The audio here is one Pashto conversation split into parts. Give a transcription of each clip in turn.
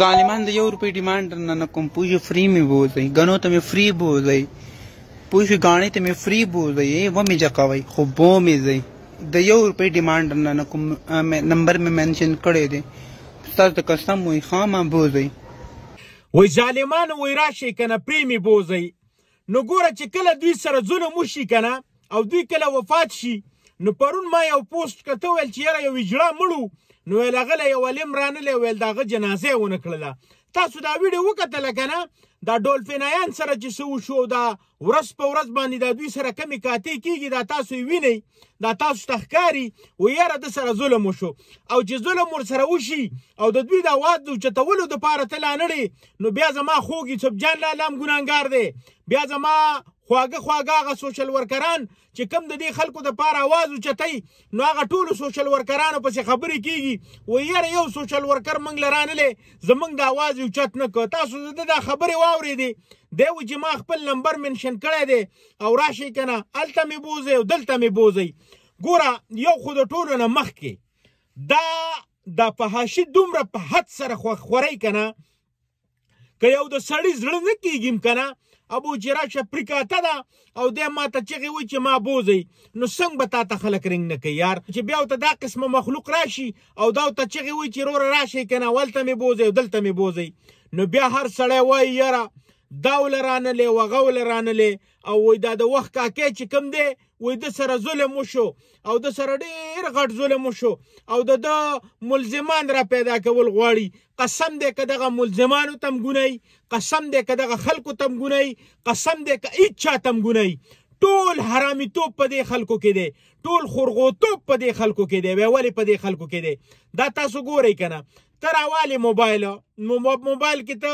ظالمان د یو روپۍ ډیمانډ درنه نه کوم پوه شوې فري مې بوځئ ګنو ته مې فري بوځئ پوه شوې ګاڼې ته مې فري بوځئ ومې جقوئ خو بو مې ځئ د یو روپۍ ډیمانډ درنه نه کوم نمبر مې منشن کړی دی ستاسو ته قسم وایي خامه بوځئ وای ظالمانو وای راشئ کنه پرې مې بوځئ نو ګوره چې کله دوی سره ظلم وشي کنه او دوی کله وفات شي نو پرون ما یو پوسټ کته ویل چې یاره یو اجړه مړو نو ویل هغه له یو لم رانلې ویل داغه جنازه ونه کړله تاسو دا ویډیو وکتل کنه دا ډولفینایان سره چې سو شو دا ورس په ورس باندې دا دوی سره کمی کاتی کیږي دا تاسو وینئ دا تاسو ته ښکاري ویره د سره ظلم وشو او چې ظلم ور سره وشي او د دوی د واز د چتولو د پاره ته لانړي نو بیا زما خوږي سب جان لا لام ګناګار دی بیا زما خواږه خواږه هغه سوشل ورکران چې کم د دې خلکو د پاره आवाज اوچتای نو هغه ټول سوشل ورکرانو پسې خبرې کیږي و یاره یو سوشل ورکر منګ لرانلې زمنګ د आवाज اوچت نه کو تاسو د دا خبرې واورې دي دی و چې ما خپل نمبر منشن کړی دی او راشي کنه الته می بوزي او دلته می بوزي ګوره یو خود ټولو نه مخ کې دا د فحاشي دومره په حد سره خوري کنه که یو د سړی زړه نه کیږم کنه ابو جراش پریکاته ده او د ماته چغي وي چې ما بوزي نو څنګه به تا ته خلک رنګ نه کوي یار چې بیا ته دا قسمه مخلوق راشي او دا ته چغي وي چې رور راشي کنه ولته می بوزي او دلته می بوزي نو بیا هر سړی وای یاره داوله رانلې وغوله رانلې او وای دا د وخت کاکې چې کم دی وای د سره ظلم وشو او د سره ډیر غټ ظلم وشو او د د ملزمان را پیدا کول غواړي قسم دې که دغه ملزمانو تم ګنای قسم دې که دغه خلکو تم ګنای قسم دې که اچا تم ګنای ټول حرامي توپ په دې خلکو کې دی ټول خورغو توپ په دې خلکو کې دی وی ولې په دې خلکو کې دی دا تاسو ګورئ کنه ته راوالې موبایل نو موبایل کې ته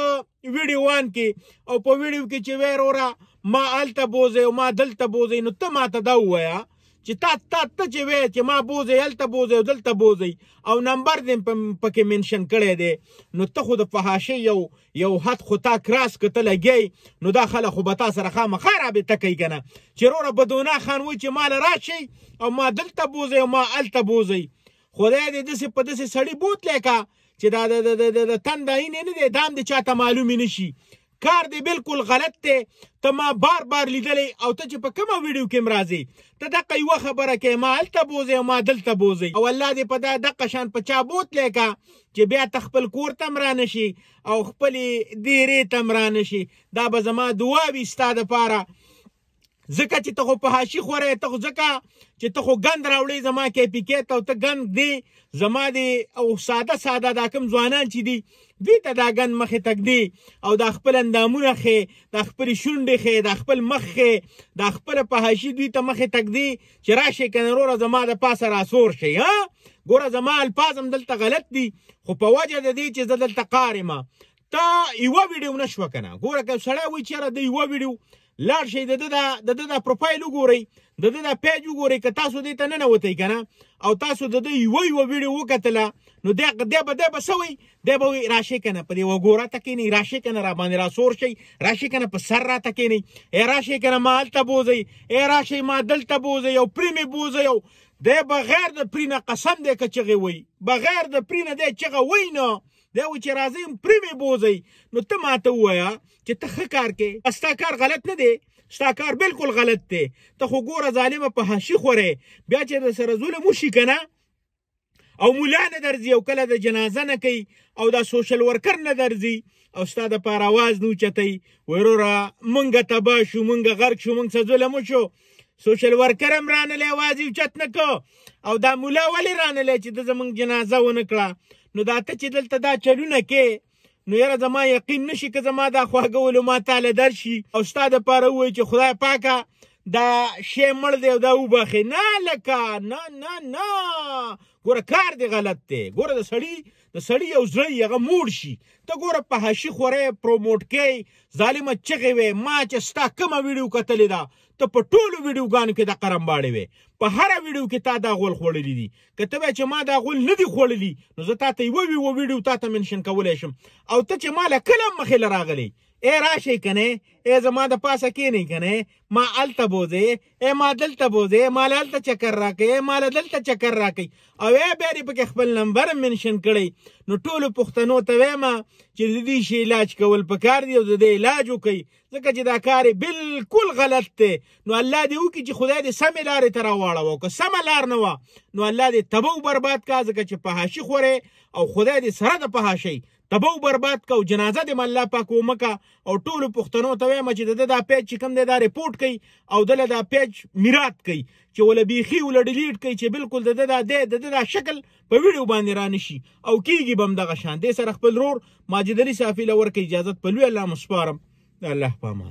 ویډیو وان کې او په ویډیو کې چې وای وروره ما هلته بوځې او ما دلته بوځې نو ته ما ته دا ووایه چې تا تا ته چې وای چې ما بوځې هلته بوځې او دلته بوځې او نمبر دې پکې منشن کړی دی نو ته خو د فحاشۍ یو یو حد خو تا کراس که ته لګیای نو دا خلک خو به تا سره خامخا رابطه کوي که نه چې وروره بدونا خان وایي چې ما له راشئ او ما دلته بوځئ او ما هلته بوځئ خدای دې دسې په دسې سړی بوتلی کا چې دا د د د د تند عین نه دی دام دې چاته معلوم نشي کار دې بالکل غلط دی ته ما بار بار لیدلې او ته چې په کومه ویډیو کې مرازي ته د قیوه خبره کې ما الته بوزي او ما دلته بوزي او الله دې په دا د قشان په چا بوتلی کا چې بیا تخپل کور تمران شي او خپل دیرې تمران شي دا به زما دعا وي ستاده پاره ځکه چې ته خو په هاشي خوره ته خو ځکه چې ته خو ګند راوړې زما کې پی کې ته ته ګند دی زما دی او ساده ساده دا کم ځوانان چې دي دوی ته دا ګند مخې تک دی او دا خپل اندامونه خې دا خپل شونډې خې دا خپل مخ خې دا خپل په هاشي دوی ته مخې تک دی چې راشي کنه وروره زما د پاسه راسور شي ها ګوره زما الفاظ هم دلته غلط دي خو په وجه د دې چې زه دلته قارمه تا یو ویډیو نشو کنه ګوره که سړی وای چیرې د یو ویډیو لاړ شي د د د د پروفایل وګورئ د د د پیج وګورئ که تاسو دې ته نه وتی کنه او تاسو د د یو یو ویډیو وکتله نو دا د به د بسوي د به راشي کنه په دی وګوره تکې نه راشي کنه را باندې را سور شي راشي کنه په سر را تکې نه ای راشي کنه مال ته بوزي ای راشي ما دلته بوزي او پریمي بوزي او د بغیر د پرینه قسم دې کچغي وي بغیر د پرینه دې چغه وي نه دا و چې راځي پرې مې بوزي نو ته ماته وایا چې ته ښه کار کې استا کار غلط نه دی ستا کار بالکل غلط دی ته خو ګوره ظالمه په هاشي خورې بیا چې د سره ظلم وشي کنه او مولا نه درځي او کله د جنازه نه کوي او دا سوشل ورکر نه درځي او ستا د پاره आवाज نو چتای وروره مونږه تبا شو مونږه غرق شو مونږ څه ظلم شو سوشل ورکر هم رانلی یوازې اوچت نه کو او دا مولا ولې رانلی چې د زمونږ جنازه ونه کړه نو دا ته چې دلته دا چلونه کې نو یاره زما یقین نشي که زما دا خواږه ولو ما تاله درشي او ستا د پاره ووایي چې خدای پاکه دا شی مړ دی او دا وبخې نه لکه نه نه نه ګوره کار دی غلط دی ګوره د سړي د سړی یو زړه یې هغه موړ شي ته ګوره په هشي خورې پروموټ کوي ظالمه چغې وې ما چې ستا کومه ویډیو کتلې ده ته په ټولو ویډیوګانو کې د قرمباړې وې په هره ویډیو کې تا دا غول خوړلې دي که ته چې ما دا غول نه دي خوړلي نو زه تا ته یوه ویوه ویډیو تا ته منشن کولی شم او ته چې ما له کله مخې له راغلی ای راشئ که نه ای زما د پاسه کینئ که نه ما هلته بوځې ای ما دلته بوځي ای مال هلته چکر راکړي ای مال دلته چکر راکړي او ای بیا دې پکې خپل نمبر منشن کړی نو ټولو پښتنو ته وایم چې د دې شي علاج کول پکار دی او د دې علاج وکړي ځکه چې دا کار بالکل غلط دی نو الله دې وکړي چې خدای دې سمې لارې ته راواړوه که سمه لار نه وه نو الله دې تبه برباد کا ځکه چې پهاشي خوره او خدای دې سره د پهاشي تبو برباد کو جنازه د الله پاک ومکه او ټول پښتنو ته وایم چې د دا پیج چې کوم دی دا ریپورت کوي او د دا پیج میرات کوي چې ول بیخي ول ډیلیټ کوي چې بالکل د دا د د دا شکل په ویډیو باندې را نشي او کیږي بم دغه شان د سره خپل رور ماجد علي صافي لور کې اجازه په لوی الله مسپارم الله پامان